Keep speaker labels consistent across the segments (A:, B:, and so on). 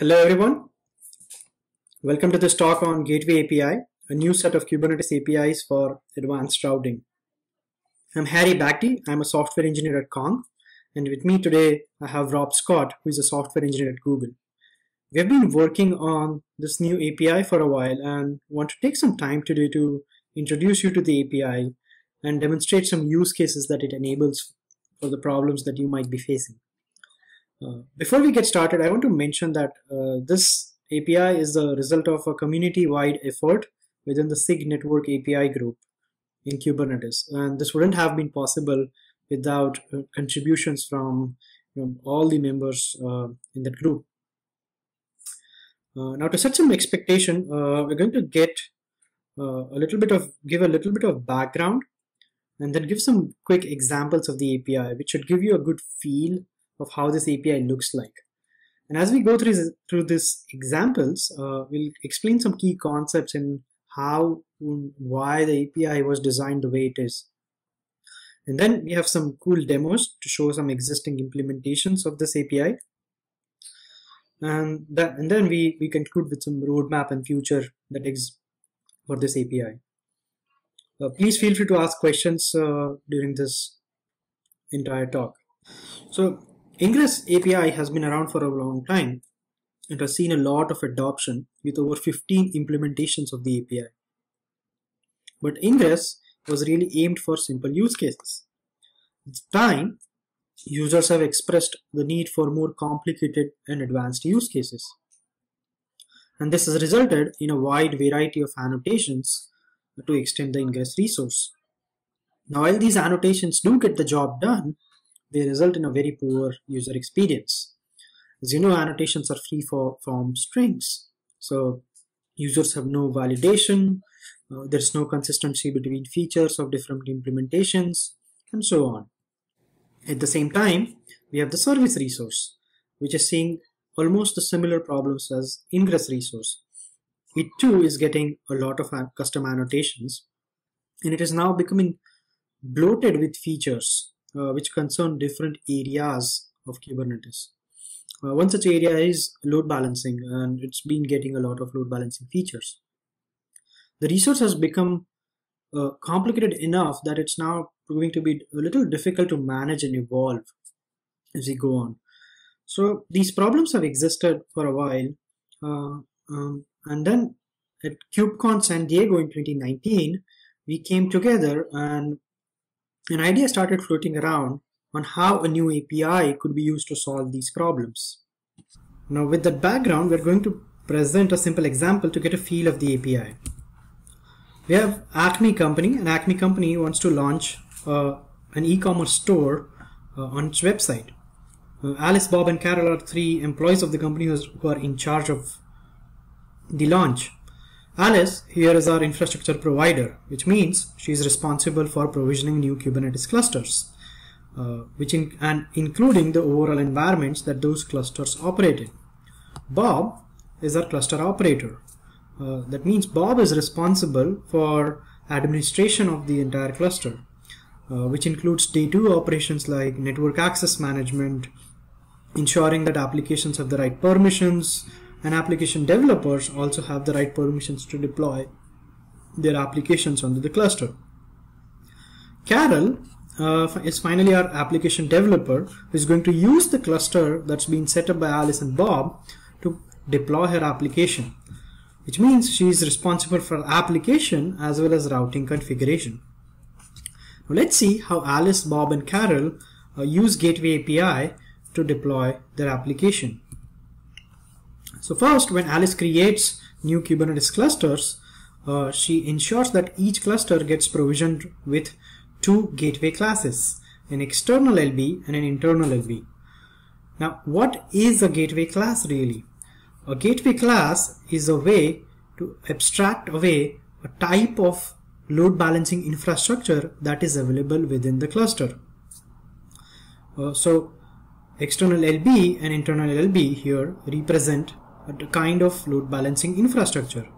A: Hello everyone. Welcome to this talk on Gateway API, a new set of Kubernetes APIs for advanced routing. I'm Harry Bagdi. I'm a software engineer at Kong. And with me today, I have Rob Scott, who is a software engineer at Google. We have been working on this new API for a while and want to take some time today to introduce you to the API and demonstrate some use cases that it enables for the problems that you might be facing. Uh, before we get started, I want to mention that uh, this API is the result of a community-wide effort within the SIG network API group in Kubernetes. And this wouldn't have been possible without uh, contributions from know, all the members uh, in that group. Uh, now to set some expectation, we're going to get a little bit of, give a little bit of background and then give some quick examples of the API, which should give you a good feel of how this API looks like. And as we go through this, through these examples, uh, we'll explain some key concepts and how why the API was designed the way it is. And then we have some cool demos to show some existing implementations of this API. And, that, and then we, we conclude with some roadmap and future that is for this API. Uh, please feel free to ask questions uh, during this entire talk. So Ingress API has been around for a long time and has seen a lot of adoption with over 15 implementations of the API. But Ingress was really aimed for simple use cases. The time, users have expressed the need for more complicated and advanced use cases. And this has resulted in a wide variety of annotations to extend the ingress resource. Now while these annotations do get the job done, they result in a very poor user experience. As you know, annotations are free for, from strings. So users have no validation, uh, there's no consistency between features of different implementations, and so on. At the same time, we have the service resource, which is seeing almost the similar problems as ingress resource. It too is getting a lot of custom annotations and it is now becoming bloated with features uh, which concern different areas of Kubernetes. Uh, one such area is load balancing and it's been getting a lot of load balancing features. The resource has become uh, complicated enough that it's now proving to be a little difficult to manage and evolve as we go on. So these problems have existed for a while uh, um, and then at KubeCon San Diego in 2019, we came together and an idea started floating around on how a new API could be used to solve these problems. Now with that background, we're going to present a simple example to get a feel of the API. We have Acme Company, and Acme Company wants to launch uh, an e-commerce store uh, on its website. Uh, Alice, Bob, and Carol are three employees of the company who are in charge of the launch. Alice here is our infrastructure provider, which means she is responsible for provisioning new Kubernetes clusters, uh, which in, and including the overall environments that those clusters operate in. Bob is our cluster operator. Uh, that means Bob is responsible for administration of the entire cluster, uh, which includes day two operations like network access management, ensuring that applications have the right permissions, and application developers also have the right permissions to deploy their applications onto the cluster. Carol uh, is finally our application developer who is going to use the cluster that's been set up by Alice and Bob to deploy her application, which means she is responsible for application as well as routing configuration. Now let's see how Alice, Bob, and Carol uh, use Gateway API to deploy their application. So first, when Alice creates new Kubernetes clusters, uh, she ensures that each cluster gets provisioned with two gateway classes, an external LB and an internal LB. Now, what is a gateway class really? A gateway class is a way to abstract away a type of load balancing infrastructure that is available within the cluster. Uh, so external LB and internal LB here represent a kind of load balancing infrastructure.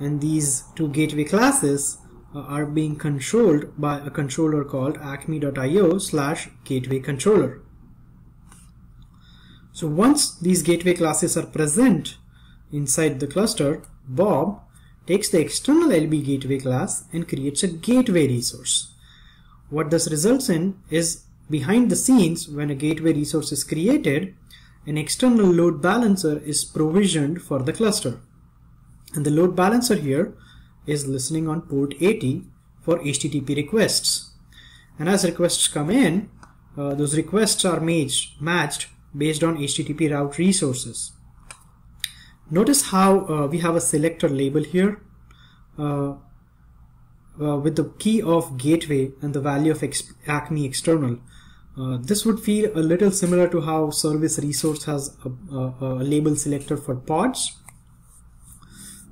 A: And these two gateway classes uh, are being controlled by a controller called acme.io slash gateway controller. So once these gateway classes are present inside the cluster, Bob takes the external LB gateway class and creates a gateway resource. What this results in is behind the scenes when a gateway resource is created, an external load balancer is provisioned for the cluster. And the load balancer here is listening on port 80 for HTTP requests. And as requests come in, uh, those requests are matched, matched based on HTTP route resources. Notice how uh, we have a selector label here uh, uh with the key of gateway and the value of Acme external. Uh, this would feel a little similar to how service resource has a, a, a label selector for pods.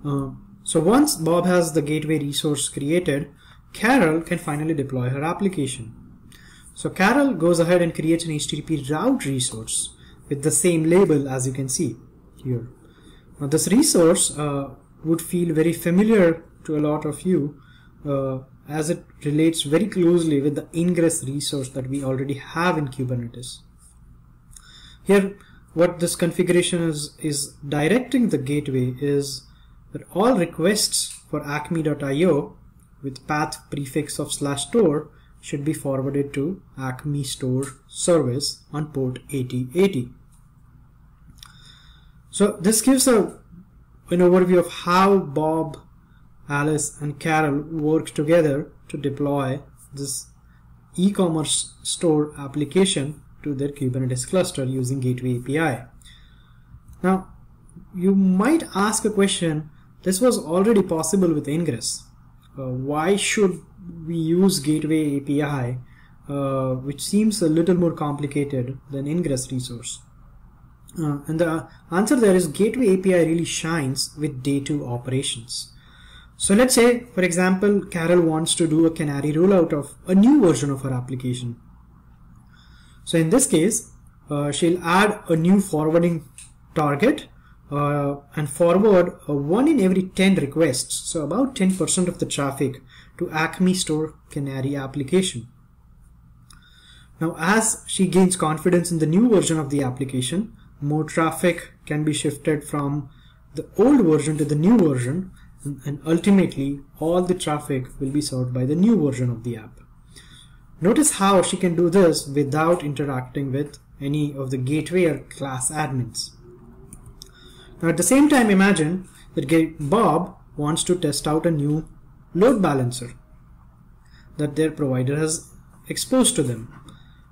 A: Uh, so once Bob has the gateway resource created, Carol can finally deploy her application. So Carol goes ahead and creates an HTTP route resource with the same label as you can see here. Now this resource uh, would feel very familiar to a lot of you uh, as it relates very closely with the ingress resource that we already have in Kubernetes. Here what this configuration is, is directing the gateway is that all requests for acme.io with path prefix of slash store should be forwarded to acme store service on port 8080. So this gives a, an overview of how Bob, Alice and Carol work together to deploy this e-commerce store application to their Kubernetes cluster using Gateway API. Now, you might ask a question, this was already possible with Ingress. Uh, why should we use Gateway API, uh, which seems a little more complicated than Ingress resource? Uh, and the answer there is Gateway API really shines with day two operations. So let's say, for example, Carol wants to do a canary rollout of a new version of her application. So in this case, uh, she'll add a new forwarding target uh, and forward uh, one in every 10 requests, so about 10% of the traffic to Acme Store Canary application. Now as she gains confidence in the new version of the application, more traffic can be shifted from the old version to the new version and ultimately all the traffic will be served by the new version of the app. Notice how she can do this without interacting with any of the gateway or class admins. Now at the same time imagine that Bob wants to test out a new load balancer that their provider has exposed to them.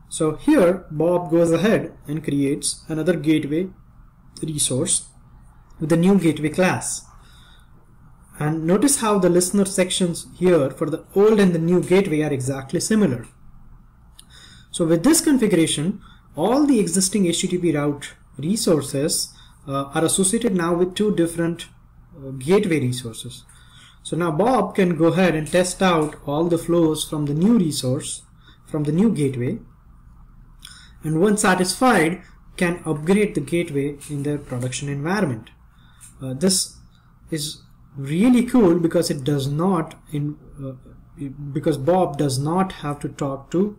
A: So here Bob goes ahead and creates another gateway resource with a new gateway class. And notice how the listener sections here for the old and the new gateway are exactly similar. So with this configuration, all the existing HTTP route resources uh, are associated now with two different uh, gateway resources. So now Bob can go ahead and test out all the flows from the new resource, from the new gateway, and once satisfied can upgrade the gateway in their production environment. Uh, this is really cool because it does not in uh, because Bob does not have to talk to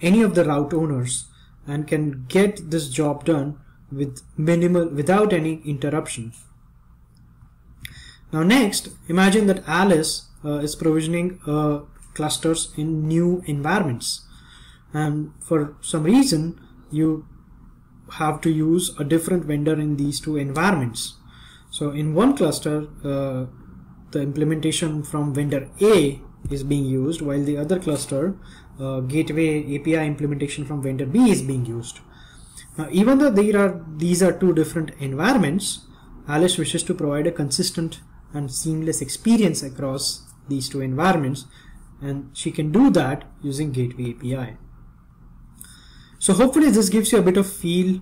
A: any of the route owners and can get this job done with minimal without any interruption. Now next, imagine that Alice uh, is provisioning uh, clusters in new environments and for some reason you have to use a different vendor in these two environments. So in one cluster, uh, the implementation from vendor A is being used while the other cluster, uh, gateway API implementation from vendor B is being used. Now, even though there are these are two different environments, Alice wishes to provide a consistent and seamless experience across these two environments and she can do that using Gateway API. So hopefully this gives you a bit of feel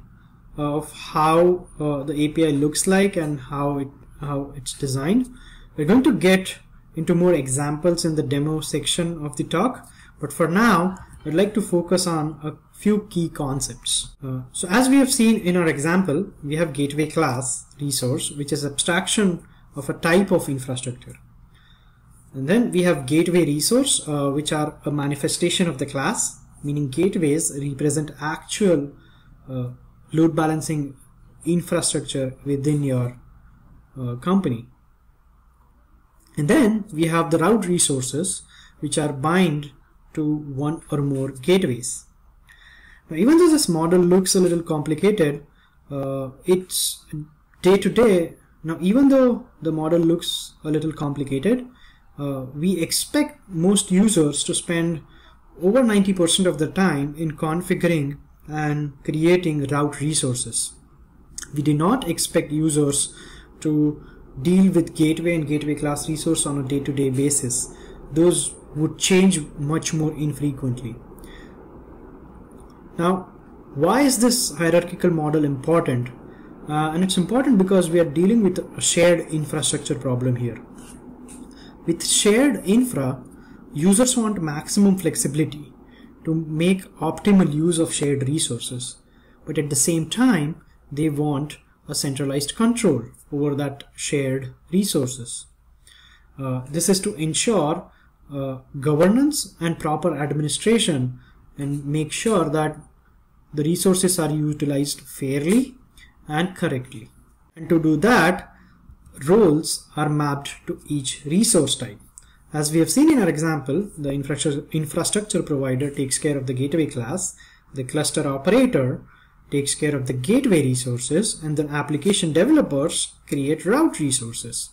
A: of how uh, the API looks like and how it how it's designed. We're going to get into more examples in the demo section of the talk, but for now I'd like to focus on a few key concepts. Uh, so as we have seen in our example, we have gateway class resource, which is abstraction of a type of infrastructure. And then we have gateway resource, uh, which are a manifestation of the class, meaning gateways represent actual uh, load balancing infrastructure within your uh, company. And then we have the route resources which are bind to one or more gateways. Now, even though this model looks a little complicated, uh, it's day to day. Now, even though the model looks a little complicated, uh, we expect most users to spend over 90% of the time in configuring and creating route resources. We do not expect users to deal with gateway and gateway class resource on a day-to-day -day basis. Those would change much more infrequently. Now, why is this hierarchical model important? Uh, and it's important because we are dealing with a shared infrastructure problem here. With shared infra, users want maximum flexibility to make optimal use of shared resources. But at the same time, they want a centralized control over that shared resources. Uh, this is to ensure uh, governance and proper administration and make sure that the resources are utilized fairly and correctly. And to do that, roles are mapped to each resource type. As we have seen in our example, the infrastructure, provider takes care of the gateway class, the cluster operator takes care of the gateway resources, and the application developers create route resources.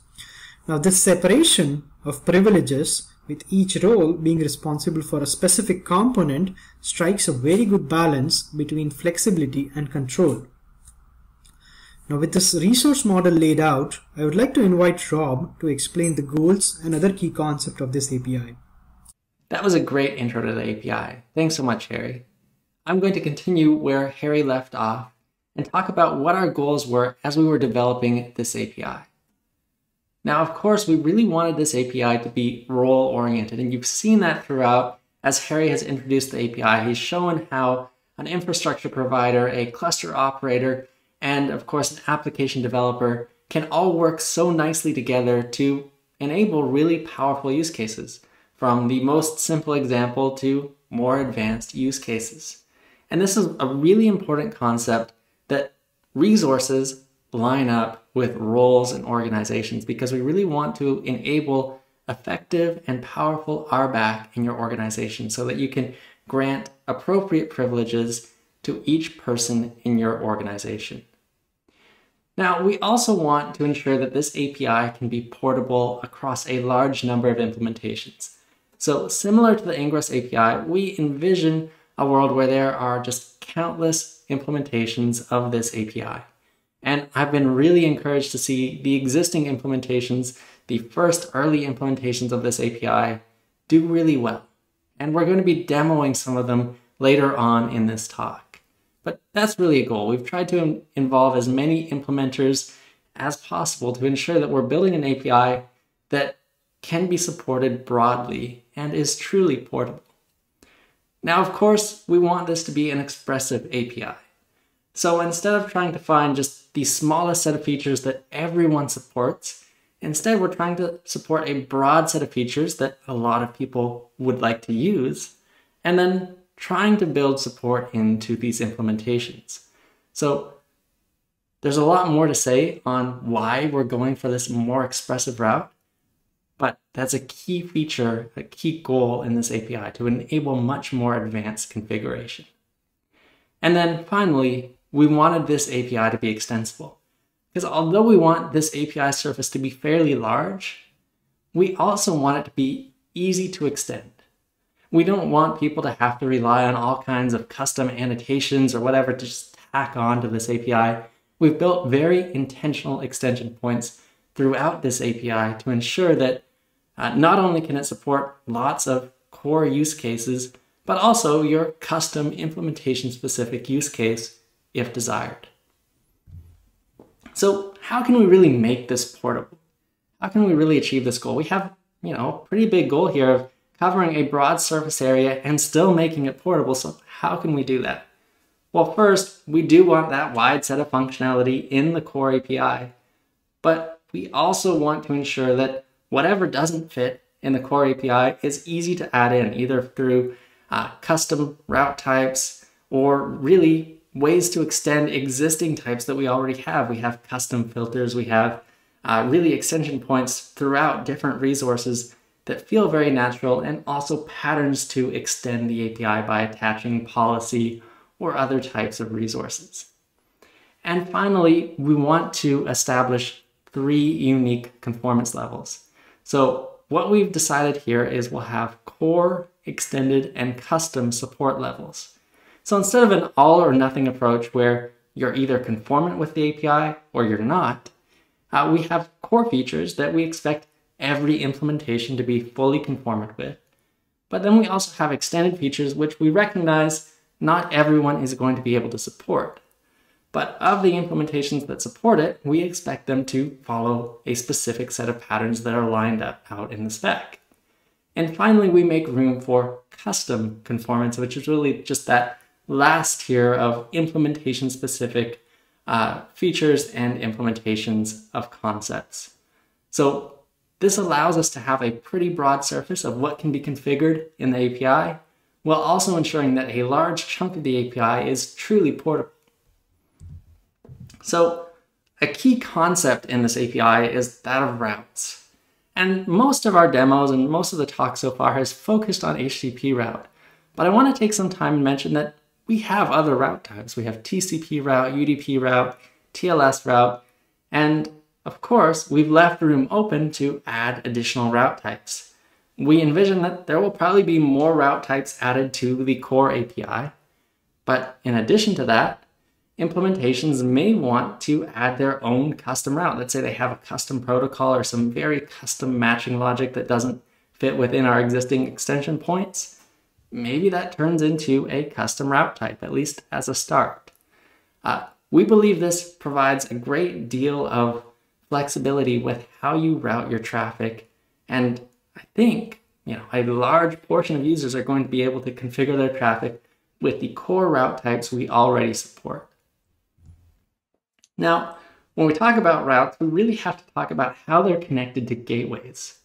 A: Now this separation of privileges with each role being responsible for a specific component strikes a very good balance between flexibility and control. Now with this resource model laid out, I would like to invite Rob to explain the goals and other key concepts of this API.
B: That was a great intro to the API. Thanks so much, Harry. I'm going to continue where Harry left off and talk about what our goals were as we were developing this API. Now, of course, we really wanted this API to be role oriented, and you've seen that throughout as Harry has introduced the API. He's shown how an infrastructure provider, a cluster operator, and of course an application developer can all work so nicely together to enable really powerful use cases, from the most simple example to more advanced use cases. And this is a really important concept that resources line up with roles and organizations because we really want to enable effective and powerful RBAC in your organization so that you can grant appropriate privileges to each person in your organization. Now, we also want to ensure that this API can be portable across a large number of implementations. So similar to the Ingress API, we envision a world where there are just countless implementations of this API. And I've been really encouraged to see the existing implementations, the first early implementations of this API, do really well. And we're going to be demoing some of them later on in this talk. But that's really a goal. We've tried to involve as many implementers as possible to ensure that we're building an API that can be supported broadly and is truly portable. Now, of course, we want this to be an expressive API. So instead of trying to find just the smallest set of features that everyone supports, instead we're trying to support a broad set of features that a lot of people would like to use, and then trying to build support into these implementations. So there's a lot more to say on why we're going for this more expressive route, but that's a key feature, a key goal in this API to enable much more advanced configuration. And then finally, we wanted this API to be extensible. Because although we want this API surface to be fairly large, we also want it to be easy to extend. We don't want people to have to rely on all kinds of custom annotations or whatever to just tack on to this API. We've built very intentional extension points throughout this API to ensure that uh, not only can it support lots of core use cases, but also your custom implementation specific use case if desired. So how can we really make this portable? How can we really achieve this goal? We have, you know, a pretty big goal here of covering a broad surface area and still making it portable. So how can we do that? Well, first, we do want that wide set of functionality in the core API, but we also want to ensure that whatever doesn't fit in the core API is easy to add in, either through uh, custom route types or really ways to extend existing types that we already have. We have custom filters, we have uh, really extension points throughout different resources that feel very natural and also patterns to extend the API by attaching policy or other types of resources. And finally, we want to establish three unique conformance levels. So what we've decided here is we'll have core, extended, and custom support levels. So instead of an all or nothing approach where you're either conformant with the API or you're not, uh, we have core features that we expect every implementation to be fully conformant with. But then we also have extended features which we recognize not everyone is going to be able to support. But of the implementations that support it, we expect them to follow a specific set of patterns that are lined up out in the spec. And finally, we make room for custom conformance, which is really just that last tier of implementation specific uh, features and implementations of concepts. So this allows us to have a pretty broad surface of what can be configured in the API, while also ensuring that a large chunk of the API is truly portable. So a key concept in this API is that of routes. And most of our demos and most of the talk so far has focused on HTTP route. But I want to take some time and mention that we have other route types. We have TCP route, UDP route, TLS route, and of course, we've left room open to add additional route types. We envision that there will probably be more route types added to the core API, but in addition to that, implementations may want to add their own custom route. Let's say they have a custom protocol or some very custom matching logic that doesn't fit within our existing extension points maybe that turns into a custom route type, at least as a start. Uh, we believe this provides a great deal of flexibility with how you route your traffic. And I think, you know, a large portion of users are going to be able to configure their traffic with the core route types we already support. Now, when we talk about routes, we really have to talk about how they're connected to gateways.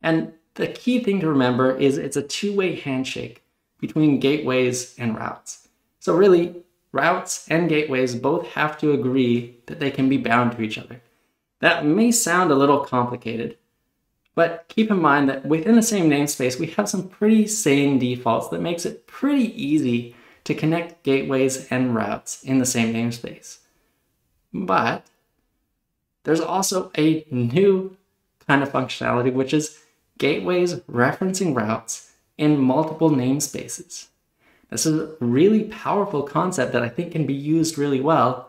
B: And the key thing to remember is it's a two-way handshake between gateways and routes. So really, routes and gateways both have to agree that they can be bound to each other. That may sound a little complicated, but keep in mind that within the same namespace, we have some pretty sane defaults that makes it pretty easy to connect gateways and routes in the same namespace. But there's also a new kind of functionality, which is gateways referencing routes in multiple namespaces. This is a really powerful concept that I think can be used really well.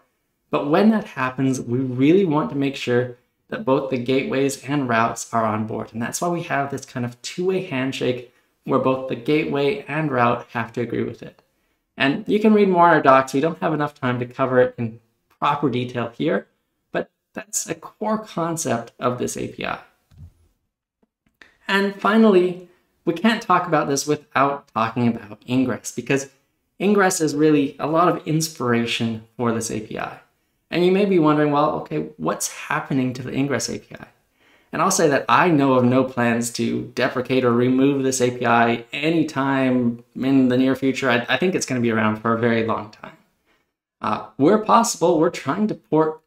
B: But when that happens, we really want to make sure that both the gateways and routes are on board. And that's why we have this kind of two-way handshake where both the gateway and route have to agree with it. And you can read more in our docs. We don't have enough time to cover it in proper detail here, but that's a core concept of this API. And finally, we can't talk about this without talking about Ingress because Ingress is really a lot of inspiration for this API. And you may be wondering, well, okay, what's happening to the Ingress API? And I'll say that I know of no plans to deprecate or remove this API anytime in the near future. I, I think it's going to be around for a very long time. Uh, where possible, we're trying to port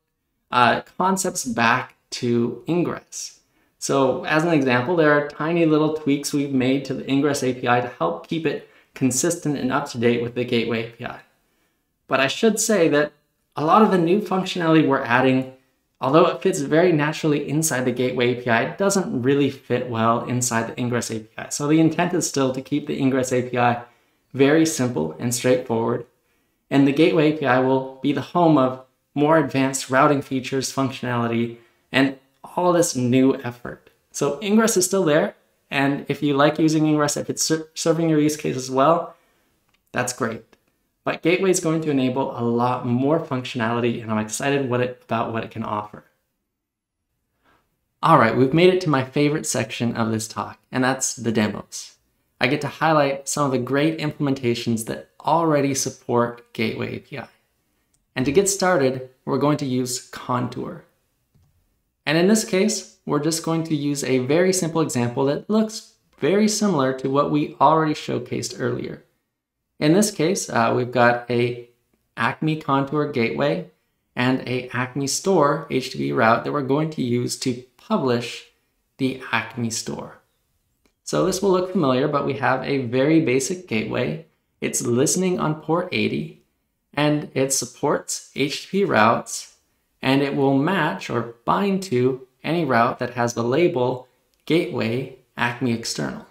B: uh, concepts back to Ingress. So as an example, there are tiny little tweaks we've made to the Ingress API to help keep it consistent and up to date with the Gateway API. But I should say that a lot of the new functionality we're adding, although it fits very naturally inside the Gateway API, it doesn't really fit well inside the Ingress API. So the intent is still to keep the Ingress API very simple and straightforward. And the Gateway API will be the home of more advanced routing features, functionality, and all this new effort. So Ingress is still there. And if you like using Ingress, if it's ser serving your use case as well, that's great. But Gateway is going to enable a lot more functionality, and I'm excited what it, about what it can offer. All right, we've made it to my favorite section of this talk, and that's the demos. I get to highlight some of the great implementations that already support Gateway API. And to get started, we're going to use Contour. And in this case, we're just going to use a very simple example that looks very similar to what we already showcased earlier. In this case, uh, we've got a Acme Contour Gateway and a Acme Store HTTP route that we're going to use to publish the Acme Store. So this will look familiar, but we have a very basic gateway. It's listening on port 80 and it supports HTTP routes and it will match or bind to any route that has the label Gateway Acme External.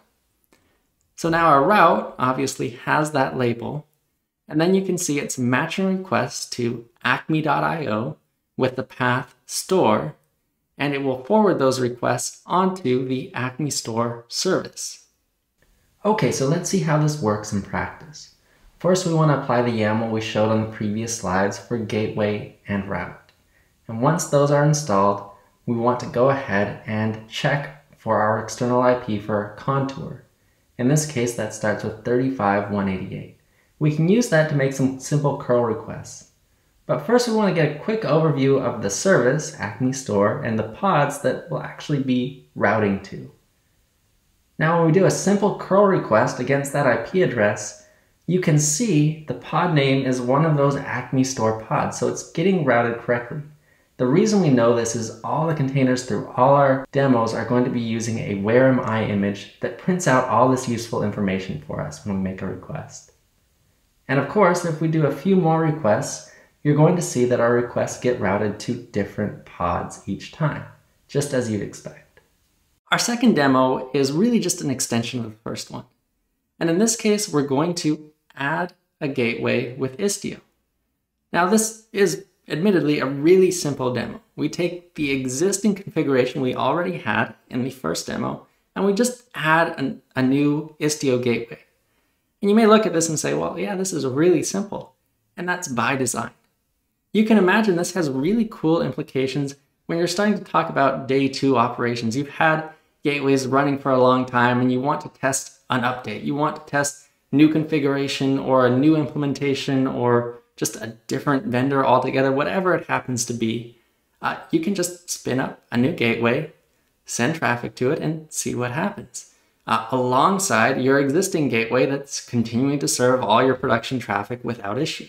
B: So now our route obviously has that label, and then you can see it's matching requests to acme.io with the path store, and it will forward those requests onto the Acme Store service. Okay, so let's see how this works in practice. First, we want to apply the YAML we showed on the previous slides for gateway and route. And once those are installed, we want to go ahead and check for our external IP for contour. In this case, that starts with 35188. We can use that to make some simple curl requests. But first we want to get a quick overview of the service, Acme Store, and the pods that will actually be routing to. Now when we do a simple curl request against that IP address, you can see the pod name is one of those Acme Store pods, so it's getting routed correctly. The reason we know this is all the containers through all our demos are going to be using a where-am-I image that prints out all this useful information for us when we make a request. And of course, if we do a few more requests, you're going to see that our requests get routed to different pods each time, just as you'd expect. Our second demo is really just an extension of the first one. And in this case, we're going to add a gateway with Istio. Now this is admittedly a really simple demo. We take the existing configuration we already had in the first demo, and we just add an, a new Istio gateway. And you may look at this and say, well, yeah, this is really simple. And that's by design. You can imagine this has really cool implications when you're starting to talk about day two operations. You've had gateways running for a long time and you want to test an update. You want to test new configuration or a new implementation or just a different vendor altogether, whatever it happens to be, uh, you can just spin up a new gateway, send traffic to it, and see what happens. Uh, alongside your existing gateway that's continuing to serve all your production traffic without issue.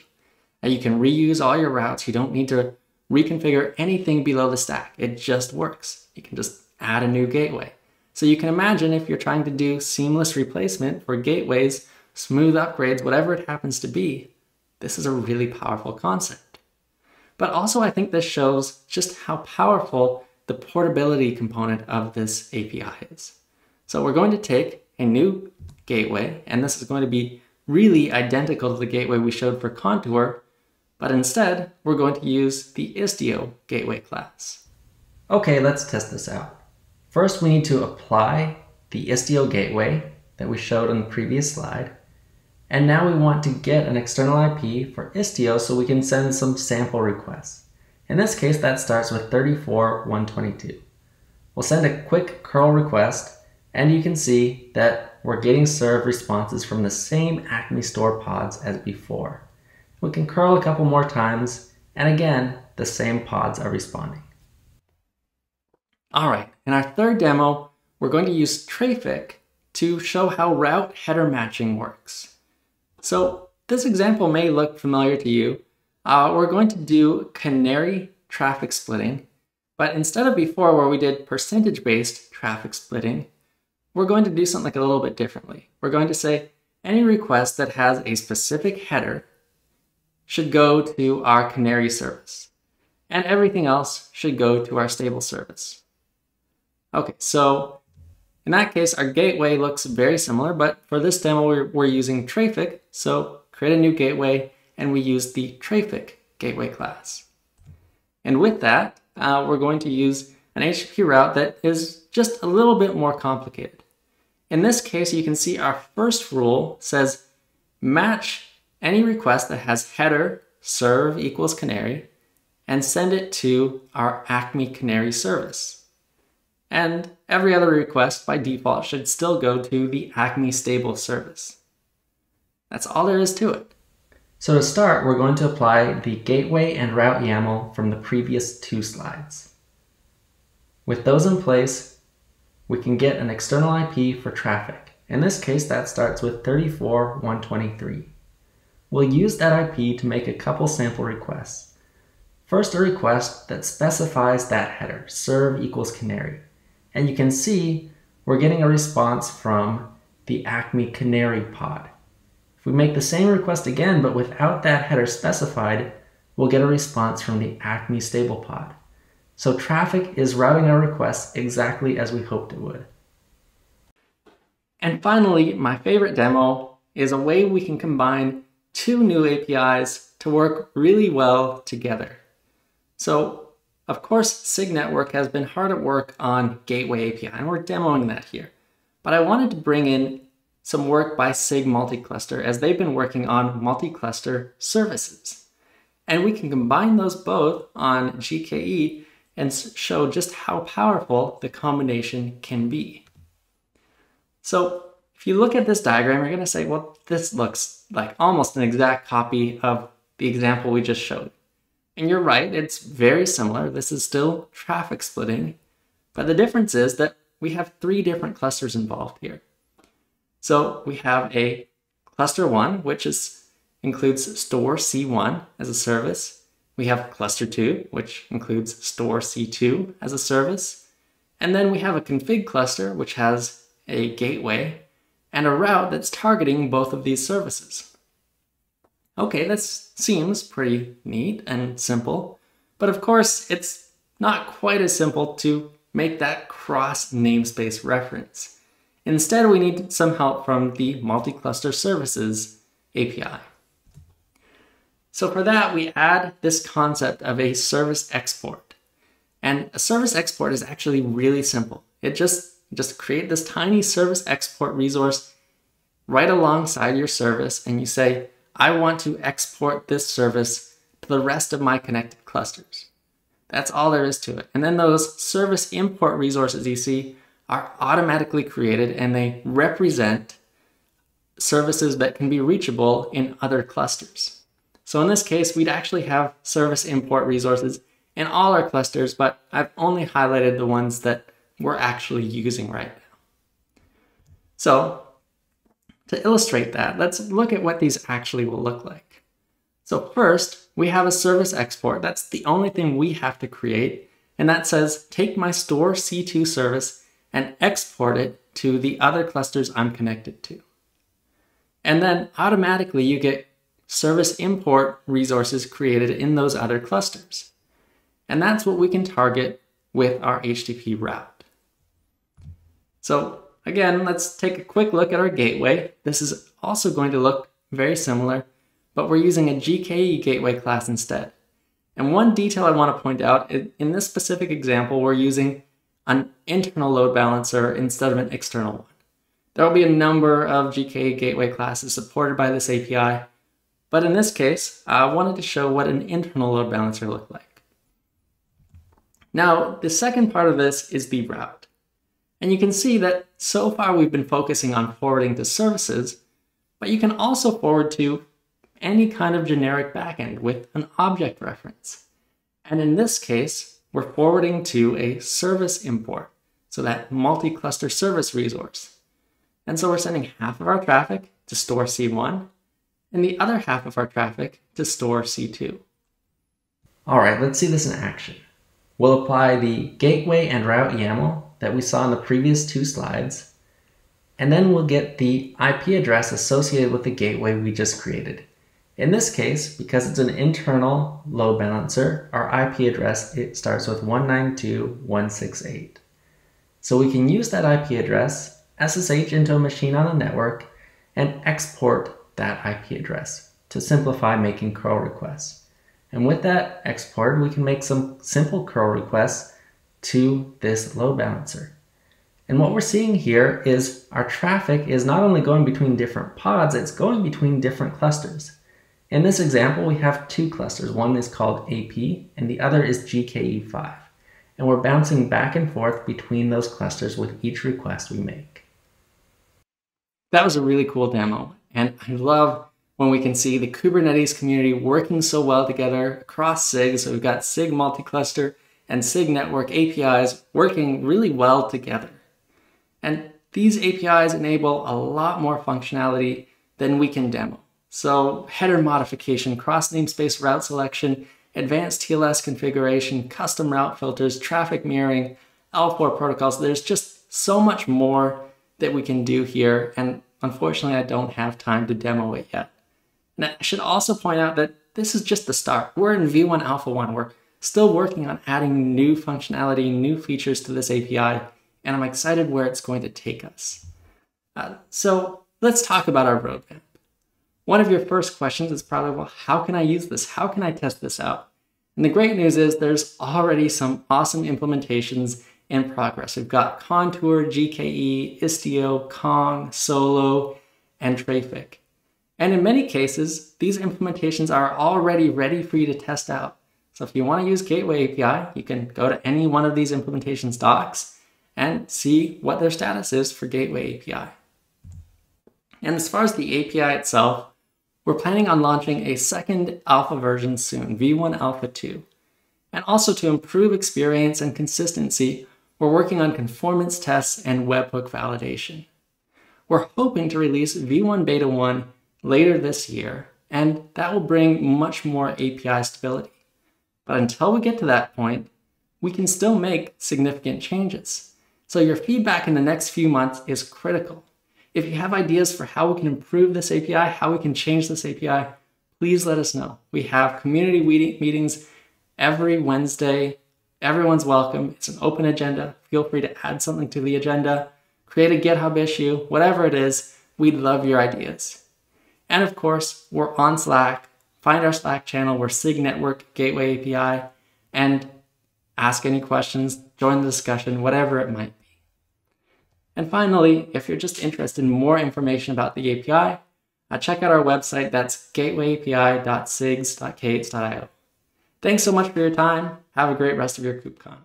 B: You can reuse all your routes. You don't need to reconfigure anything below the stack. It just works. You can just add a new gateway. So you can imagine if you're trying to do seamless replacement for gateways, smooth upgrades, whatever it happens to be, this is a really powerful concept. But also, I think this shows just how powerful the portability component of this API is. So we're going to take a new gateway, and this is going to be really identical to the gateway we showed for Contour, but instead, we're going to use the Istio gateway class. Okay, let's test this out. First, we need to apply the Istio gateway that we showed on the previous slide. And now we want to get an external IP for Istio so we can send some sample requests. In this case, that starts with 34122. We'll send a quick curl request, and you can see that we're getting served responses from the same Acme Store pods as before. We can curl a couple more times, and again, the same pods are responding. All right, in our third demo, we're going to use Traefik to show how route header matching works. So this example may look familiar to you. Uh, we're going to do canary traffic splitting, but instead of before where we did percentage-based traffic splitting, we're going to do something like a little bit differently. We're going to say any request that has a specific header should go to our canary service, and everything else should go to our stable service. Okay, so in that case, our gateway looks very similar, but for this demo, we're, we're using Traefik, so create a new gateway, and we use the Traefik gateway class. And with that, uh, we're going to use an HTTP route that is just a little bit more complicated. In this case, you can see our first rule says match any request that has header serve equals canary and send it to our Acme Canary service and every other request by default should still go to the Acme stable service. That's all there is to it. So to start, we're going to apply the gateway and route YAML from the previous two slides. With those in place, we can get an external IP for Traefik. In this case, that starts with 34123. we'll use that IP to make a couple sample requests. First, a request that specifies that header, serve equals canary. And you can see we're getting a response from the Acme Canary pod. If we make the same request again, but without that header specified, we'll get a response from the Acme stable pod. So Traefik is routing our requests exactly as we hoped it would. And finally, my favorite demo is a way we can combine two new APIs to work really well together. So, of course, SIG Network has been hard at work on Gateway API, and we're demoing that here. But I wanted to bring in some work by SIG Multicluster as they've been working on multi-cluster services. And we can combine those both on GKE and show just how powerful the combination can be. So if you look at this diagram, you're going to say, well, this looks like almost an exact copy of the example we just showed. And you're right, it's very similar. This is still traffic splitting, but the difference is that we have three different clusters involved here. So we have a cluster one, which is includes store C1 as a service. We have cluster two, which includes store C2 as a service. And then we have a config cluster, which has a gateway and a route that's targeting both of these services. Okay, that seems pretty neat and simple, but of course it's not quite as simple to make that cross namespace reference. Instead, we need some help from the multi-cluster services API. So for that, we add this concept of a service export. And a service export is actually really simple. It just, just create this tiny service export resource right alongside your service and you say, I want to export this service to the rest of my connected clusters. That's all there is to it. And then those service import resources you see are automatically created and they represent services that can be reachable in other clusters. So in this case, we'd actually have service import resources in all our clusters, but I've only highlighted the ones that we're actually using right now. So to illustrate that, let's look at what these actually will look like. So first, we have a service export. That's the only thing we have to create. And that says, take my store C2 service and export it to the other clusters I'm connected to. And then automatically you get service import resources created in those other clusters. And that's what we can target with our HTTP route. So again, let's take a quick look at our gateway. This is also going to look very similar but we're using a GKE gateway class instead. And one detail I want to point out, in this specific example, we're using an internal load balancer instead of an external one. There will be a number of GKE gateway classes supported by this API, but in this case, I wanted to show what an internal load balancer looked like. Now, the second part of this is the route. And you can see that so far we've been focusing on forwarding to services, but you can also forward to any kind of generic backend with an object reference. And in this case, we're forwarding to a service import, so that multi-cluster service resource. And so we're sending half of our traffic to store C1 and the other half of our traffic to store C2. All right, let's see this in action. We'll apply the gateway and route YAML that we saw in the previous two slides, and then we'll get the IP address associated with the gateway we just created. In this case, because it's an internal load balancer, our IP address it starts with 192.168. So we can use that IP address, SSH into a machine on the network, and export that IP address to simplify making curl requests. And with that export, we can make some simple curl requests to this load balancer. And what we're seeing here is our traffic is not only going between different pods, it's going between different clusters. In this example, we have two clusters. One is called AP and the other is GKE5. And we're bouncing back and forth between those clusters with each request we make. That was a really cool demo. And I love when we can see the Kubernetes community working so well together across SIG. So we've got SIG multi-cluster and SIG network APIs working really well together. And these APIs enable a lot more functionality than we can demo. So header modification, cross namespace route selection, advanced TLS configuration, custom route filters, traffic mirroring, L4 protocols. There's just so much more that we can do here. And unfortunately, I don't have time to demo it yet. And I should also point out that this is just the start. We're in V1 Alpha 1. We're still working on adding new functionality, new features to this API, and I'm excited where it's going to take us. Uh, so let's talk about our roadmap. One of your first questions is probably, well, how can I use this? How can I test this out? And the great news is there's already some awesome implementations in progress. We've got Contour, GKE, Istio, Kong, Solo, and Traefik. And in many cases, these implementations are already ready for you to test out. So if you want to use Gateway API, you can go to any one of these implementations docs and see what their status is for Gateway API. And as far as the API itself, we're planning on launching a second alpha version soon, V1 Alpha 2. And also to improve experience and consistency, we're working on conformance tests and webhook validation. We're hoping to release V1 Beta 1 later this year, and that will bring much more API stability. But until we get to that point, we can still make significant changes. So your feedback in the next few months is critical. If you have ideas for how we can improve this API, how we can change this API, please let us know. We have community meetings every Wednesday. Everyone's welcome. It's an open agenda. Feel free to add something to the agenda, create a GitHub issue, whatever it is. We'd love your ideas. And of course, we're on Slack. Find our Slack channel. We're SIG Network Gateway API. And ask any questions, join the discussion, whatever it might be. And finally, if you're just interested in more information about the API, uh, check out our website. That's gatewayapi.sigs.k8s.io. Thanks so much for your time. Have a great rest of your KubeCon.